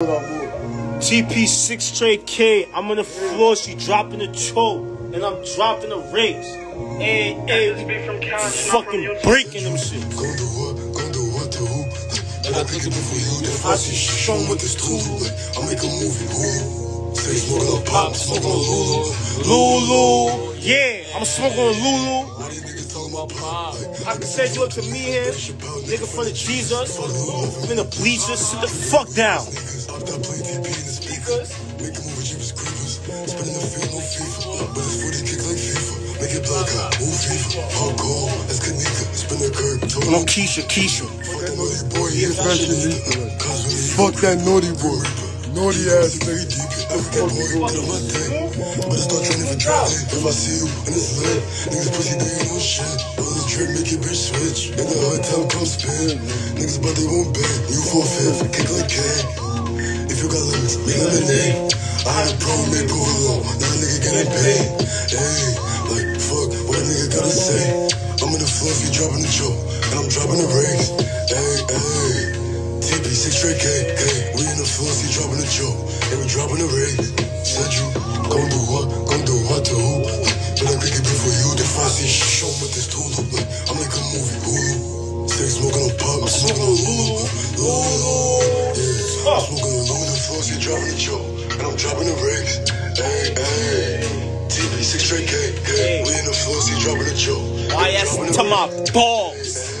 TP6 straight K. I'm on the floor, she dropping the choke, and I'm dropping the race. Hey, hey, fucking breaking them shit. Gon' do what, gon' do what to who? I pick it before you, then I see show with this tool. I make a movie, who? Say smoking on pop, smoking on Lulu. Lulu, yeah, I'm smoking on Lulu. Why these niggas talking about pop? I can say you up to me here, nigga from the Jesus, I'm in the bleachers. Sit the fuck down. In the speakers. Make a movie, cheap as creepers. Spinning the field, no FIFA. But it's 40 kick like FIFA. Make it block out, move FIFA. Hardcore, that's Kanika. Spin the curve, total. No Keisha, Keisha. Fuck that naughty boy, Especially Cause Fuck that naughty boy. Naughty ass very deep. African boy, do my thing. But I start training for driving. If I see you and it's lit, niggas pussy, they ain't no shit. Roll the drip, make your bitch switch. In the hard time, come spin. Niggas, but they won't bend. You for fifth, kick like cake. I had a problem, made prove alone. Now nigga getting paid. Hey, like, fuck, what a nigga gotta say. I'm in the fluff, you dropping the choke. And I'm dropping the race. Hey, hey. TP, six straight K, K. We in the fluff, you dropping the choke. And we dropping the race. Said you, do what, gon' do what to who. But I pick it before you, then I see show with this tool. Like, I make a movie, Hulu. Stay smoking on pop, I'm smoking on dropping the choke. And I'm dropping the race. Hey, hey. TP, six straight K, K. We in the fluff, you dropping the choke. YS to my balls.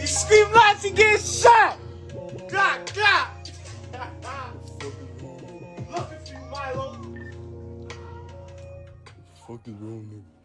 You scream lots, you get shot. God, God. Look at you, Milo. Fuck is wrong, nigga.